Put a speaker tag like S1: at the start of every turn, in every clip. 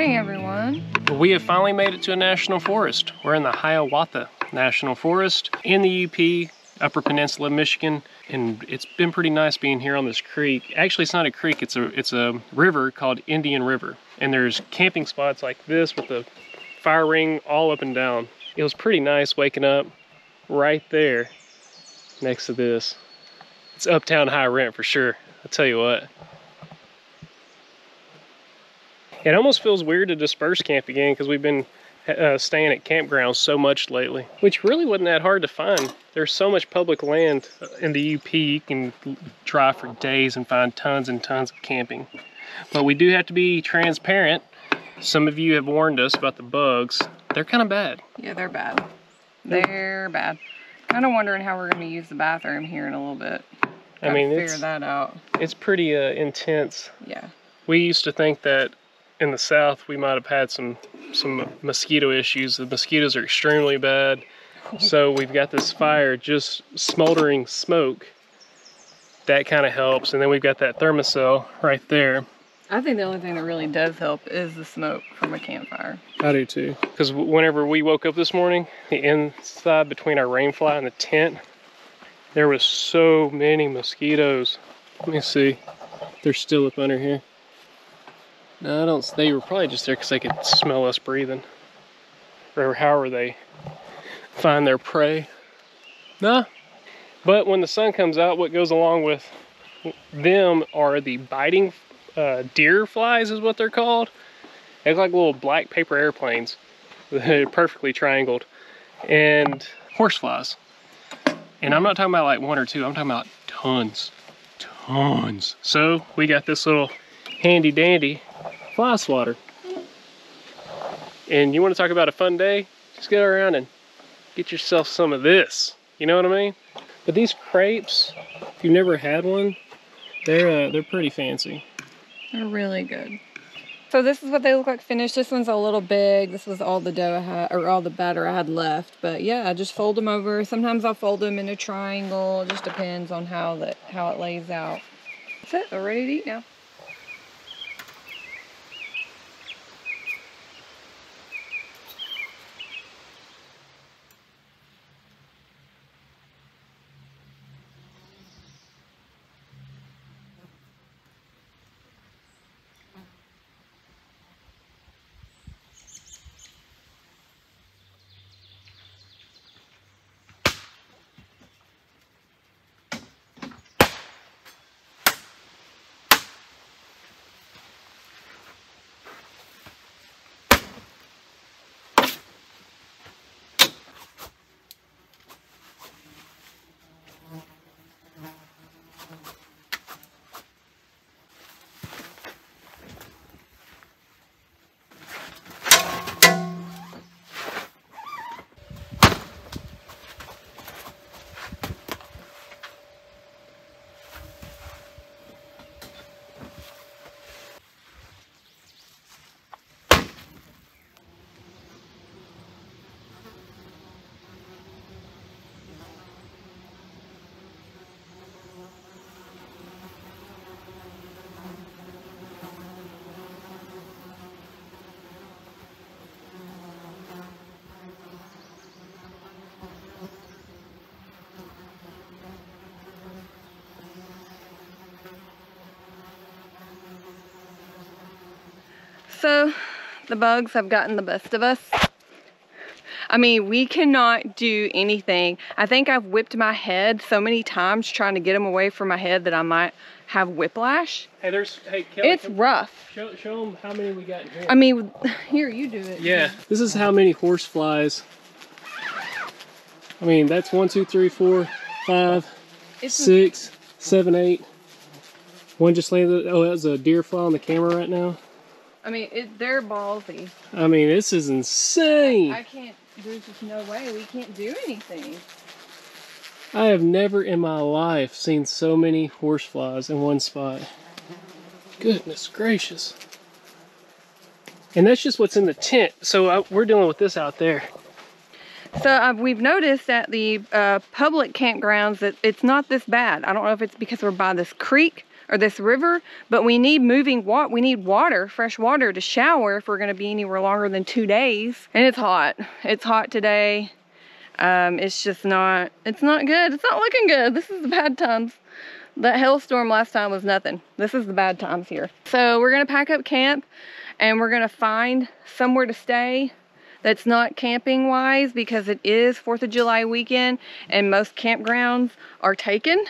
S1: morning,
S2: everyone.
S1: We have finally made it to a national forest. We're in the Hiawatha National Forest in the UP, Upper Peninsula Michigan, and it's been pretty nice being here on this creek. Actually, it's not a creek, it's a, it's a river called Indian River. And there's camping spots like this with the fire ring all up and down. It was pretty nice waking up right there next to this. It's uptown high rent for sure. I'll tell you what. It almost feels weird to disperse camp again because we've been uh, staying at campgrounds so much lately, which really wasn't that hard to find. There's so much public land in the UP, you can drive for days and find tons and tons of camping. But we do have to be transparent. Some of you have warned us about the bugs. They're kind of bad.
S2: Yeah, they're bad. They're bad. Kind of wondering how we're going to use the bathroom here in a little bit.
S1: I mean,
S2: figure
S1: it's,
S2: that out.
S1: it's pretty uh, intense.
S2: Yeah.
S1: We used to think that in the south we might have had some some mosquito issues. The mosquitoes are extremely bad. So we've got this fire just smoldering smoke. That kind of helps. And then we've got that Thermacell right there.
S2: I think the only thing that really does help is the smoke from a campfire.
S1: I do too. Because whenever we woke up this morning, the inside between our rainfly and the tent, there was so many mosquitoes. Let me see. They're still up under here. No, I don't. They were probably just there because they could smell us breathing, or however they find their prey. Nah. But when the sun comes out, what goes along with them are the biting uh, deer flies, is what they're called. They like little black paper airplanes. They're perfectly triangled, and horse flies. And I'm not talking about like one or two. I'm talking about tons, tons. So we got this little handy dandy fly water. And you want to talk about a fun day? Just go around and get yourself some of this. You know what I mean? But these crepes, if you've never had one, they're uh, they're pretty fancy.
S2: They're really good. So this is what they look like finished. This one's a little big. This was all the dough I had, or all the batter I had left. But yeah, I just fold them over. Sometimes I'll fold them in a triangle. It just depends on how that how it lays out. That's it. They're ready to eat now. So the bugs have gotten the best of us. I mean, we cannot do anything. I think I've whipped my head so many times trying to get them away from my head that I might have whiplash.
S1: Hey, there's hey Kellie.
S2: It's rough.
S1: Show, show them how many we got here.
S2: I mean, here, you do it.
S1: yeah, this is how many horse flies. I mean, that's one, two, three, four, five,
S2: It's
S1: six, seven, eight. One just landed. Oh, that was a deer fly on the camera right now.
S2: I mean, it, they're ballsy.
S1: I mean, this is insane.
S2: I can't, there's just no way we can't do anything.
S1: I have never in my life seen so many horse flies in one spot. Goodness gracious. And that's just what's in the tent. So uh, we're dealing with this out there.
S2: So uh, we've noticed at the uh, public campgrounds that it's not this bad. I don't know if it's because we're by this creek or this river, but we need moving water. We need water, fresh water to shower if we're to be anywhere longer than two days. And it's hot. It's hot today. Um, it's just not, it's not good. It's not looking good. This is the bad times. That hailstorm last time was nothing. This is the bad times here. So we're to pack up camp and we're to find somewhere to stay that's not camping wise because it is 4th of July weekend and most campgrounds are taken.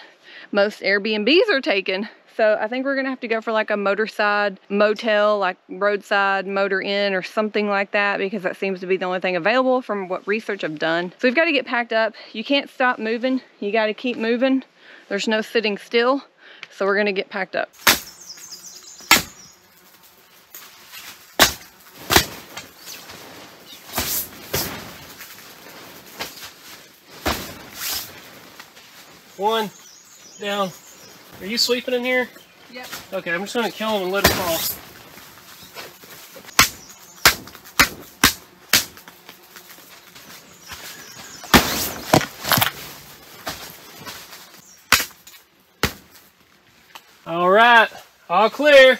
S2: Most Airbnbs are taken. So I think we're gonna have to go for like a motorside motel, like roadside motor inn or something like that because that seems to be the only thing available from what research I've done. So we've got to get packed up. You can't stop moving. You got to keep moving. There's no sitting still. So we're gonna get packed up.
S1: One, down. Are you sleeping in here?
S2: Yep.
S1: Okay, I'm just gonna kill him and let him fall. All right, all clear.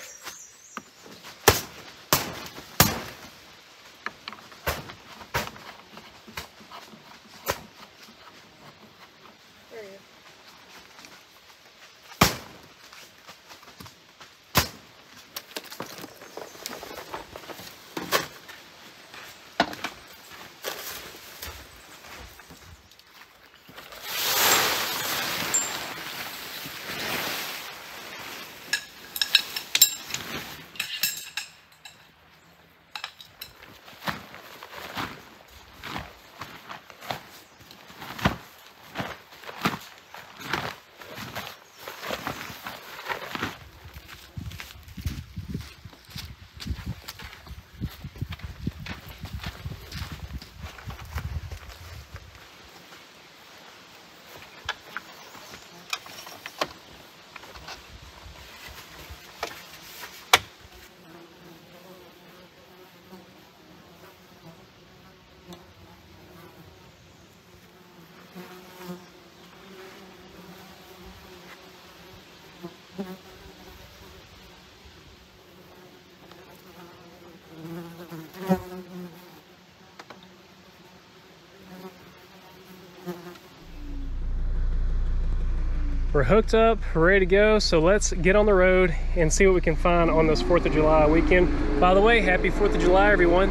S1: We're hooked up, ready to go. So let's get on the road and see what we can find on this 4th of July weekend. By the way, happy 4th of July, everyone.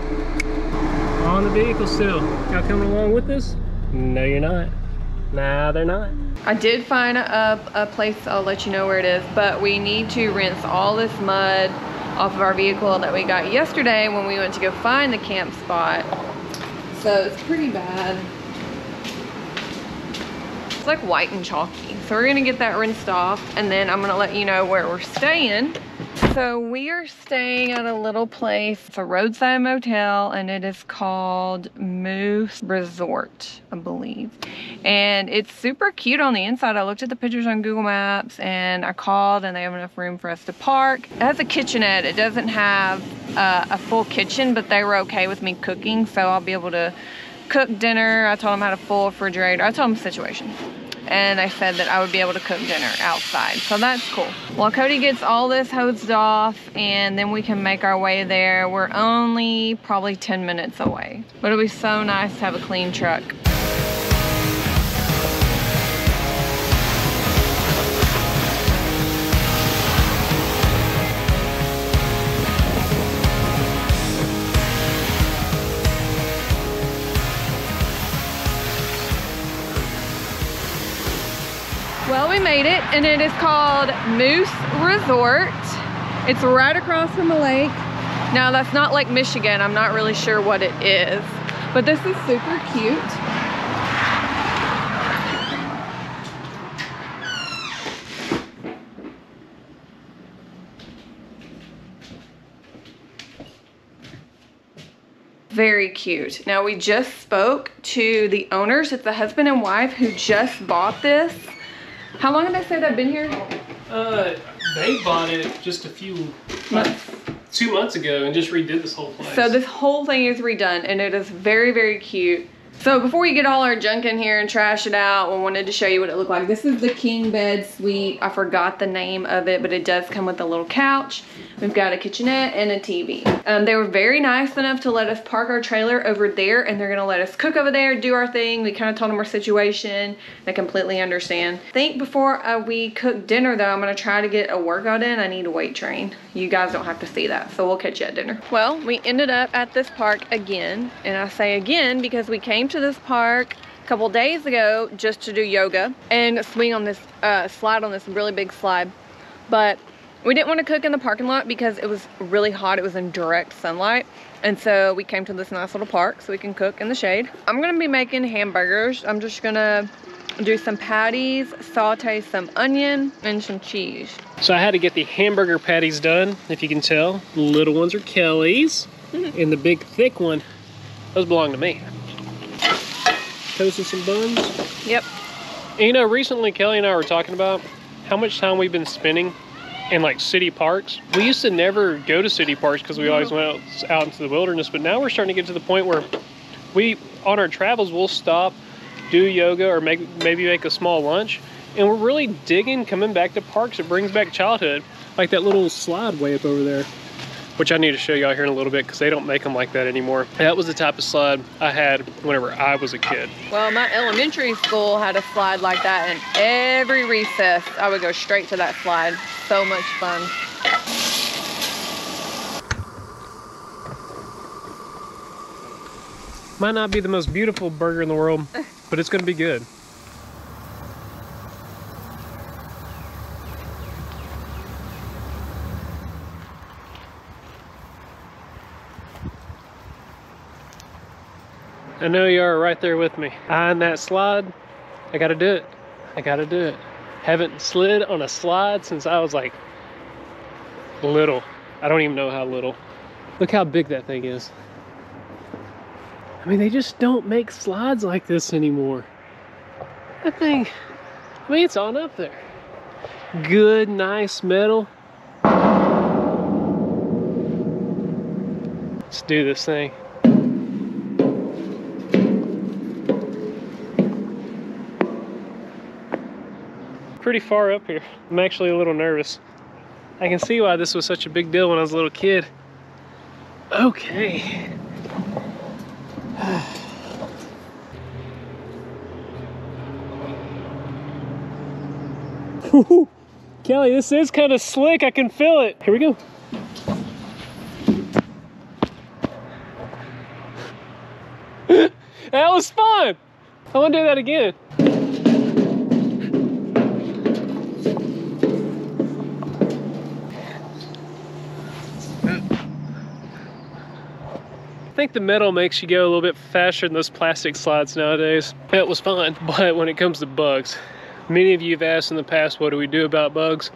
S1: On the vehicle still. Y'all coming along with us? No, you're not. Nah, they're not.
S2: I did find a, a place, I'll let you know where it is, but we need to rinse all this mud off of our vehicle that we got yesterday when we went to go find the camp spot. So it's pretty bad. It's like white and chalky. So we're gonna get that rinsed off and then I'm gonna let you know where we're staying. So we are staying at a little place. It's a roadside motel and it is called Moose Resort, I believe. And it's super cute on the inside. I looked at the pictures on Google Maps and I called and they have enough room for us to park. It has a kitchenette. It doesn't have uh, a full kitchen, but they were okay with me cooking. So I'll be able to cook dinner. I told them how to full refrigerator. I told them the situation and I said that I would be able to cook dinner outside. So that's cool. Well, Cody gets all this hosed off and then we can make our way there. We're only probably 10 minutes away. But it'll be so nice to have a clean truck. Well, we made it, and it is called Moose Resort. It's right across from the lake. Now, that's not Lake Michigan. I'm not really sure what it is, but this is super cute. Very cute. Now, we just spoke to the owners. It's a husband and wife who just bought this. How long have they said they've been here?
S1: Uh, they bought it just a few months, two months ago and just redid this whole place.
S2: So this whole thing is redone and it is very, very cute. So before we get all our junk in here and trash it out, we wanted to show you what it looked like. This is the king bed suite. I forgot the name of it, but it does come with a little couch. We've got a kitchenette and a TV. Um, they were very nice enough to let us park our trailer over there and they're gonna let us cook over there, do our thing. We kind of told them our situation. They completely understand. I think before uh, we cook dinner though, I'm gonna try to get a workout in. I need a weight train. You guys don't have to see that, so we'll catch you at dinner. Well, we ended up at this park again. And I say again because we came to this park a couple days ago just to do yoga and swing on this uh, slide on this really big slide. But we didn't want to cook in the parking lot because it was really hot. It was in direct sunlight. And so we came to this nice little park so we can cook in the shade. I'm going to be making hamburgers. I'm just going to do some patties, saute some onion, and some cheese.
S1: So I had to get the hamburger patties done, if you can tell. The little ones are Kellie's, mm-hmm. and the big thick one, those belong to me. Toasting some buns.
S2: Yep.
S1: And you know, recently Kellie and I were talking about how much time we've been spending in like city parks. We used to never go to city parks because we mm-hmm. always went out, out into the wilderness, but now we're starting to get to the point where we, on our travels, we'll stop, do yoga, or make maybe make a small lunch, and we're really digging coming back to parks. It brings back childhood, like that little slide way up over there, which I need to show y'all here in a little bit because they don't make them like that anymore. That was the type of slide I had whenever I was a kid.
S2: Well, my elementary school had a slide like that, and every recess I would go straight to that slide. So much fun.
S1: Might not be the most beautiful burger in the world, but it's gonna be good. I know you are right there with me. On that slide, I gotta do it. I gotta do it. Haven't slid on a slide since I was like little. I don't even know how little. Look how big that thing is. I mean, they just don't make slides like this anymore. That thing, I mean, it's on up there. Good, nice metal. Let's do this thing. Pretty far up here. I'm actually a little nervous. I can see why this was such a big deal when I was a little kid. Okay. Kellie, this is kind of slick. I can feel it. Here we go. that was fun. I want to do that again. Think the metal makes you go a little bit faster than those plastic slides nowadays. That was fun, but when it comes to bugs, many of you have asked in the past, what do we do about bugs?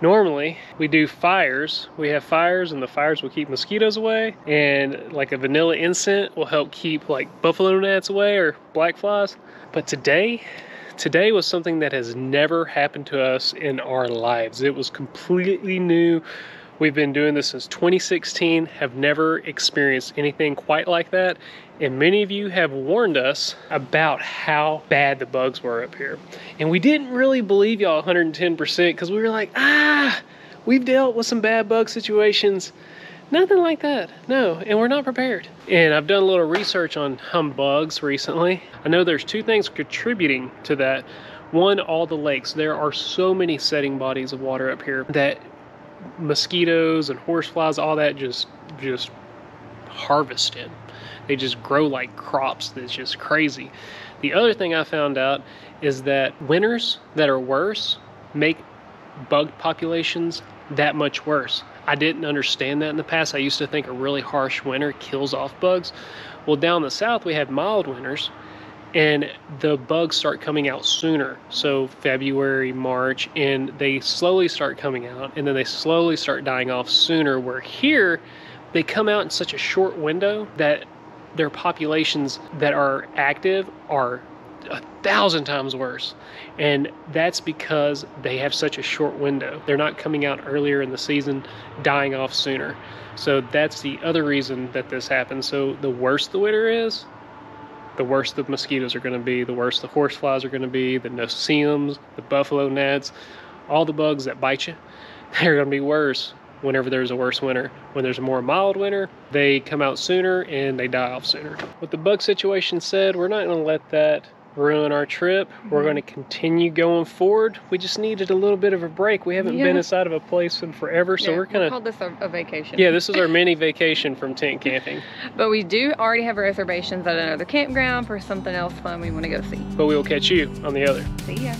S1: Normally, we do fires. We have fires, and the fires will keep mosquitoes away, and like a vanilla incense will help keep like buffalo gnats away or black flies. But today, today was something that has never happened to us in our lives. It was completely new. We've been doing this since 2016, have never experienced anything quite like that. And many of you have warned us about how bad the bugs were up here. And we didn't really believe y'all 110% because we were like, ah, we've dealt with some bad bug situations. Nothing like that, no, and we're not prepared. And I've done a little research on humbugs recently. I know there's two things contributing to that. One, all the lakes. There are so many setting bodies of water up here that mosquitoes and horseflies, all that just just harvested. They just grow like crops. That's just crazy. The other thing I found out is that winters that are worse make bug populations that much worse. I didn't understand that in the past. I used to think a really harsh winter kills off bugs. Well, down the south, we have mild winters and the bugs start coming out sooner. So February, March, and they slowly start coming out and then they slowly start dying off sooner. Where here, they come out in such a short window that their populations that are active are a thousand times worse. And that's because they have such a short window. They're not coming out earlier in the season, dying off sooner. So that's the other reason that this happens. So the worse the winter is, the worse the mosquitoes are going to be, the worse the horseflies are going to be, the no-see-ums, the buffalo gnats, all the bugs that bite you, they're going to be worse whenever there's a worse winter. When there's a more mild winter, they come out sooner and they die off sooner. With the bug situation said, we're not going to let that ruin our trip. We're mm-hmm. going to continue going forward. We just needed a little bit of a break. We haven't
S2: Yeah.
S1: been inside of a place in forever, so
S2: Yeah,
S1: we're kind of
S2: call this a, a vacation.
S1: yeah, this is our mini vacation from tent camping.
S2: But we do already have reservations at another campground for something else fun we want to go see.
S1: But we will catch you on the other.
S2: See ya.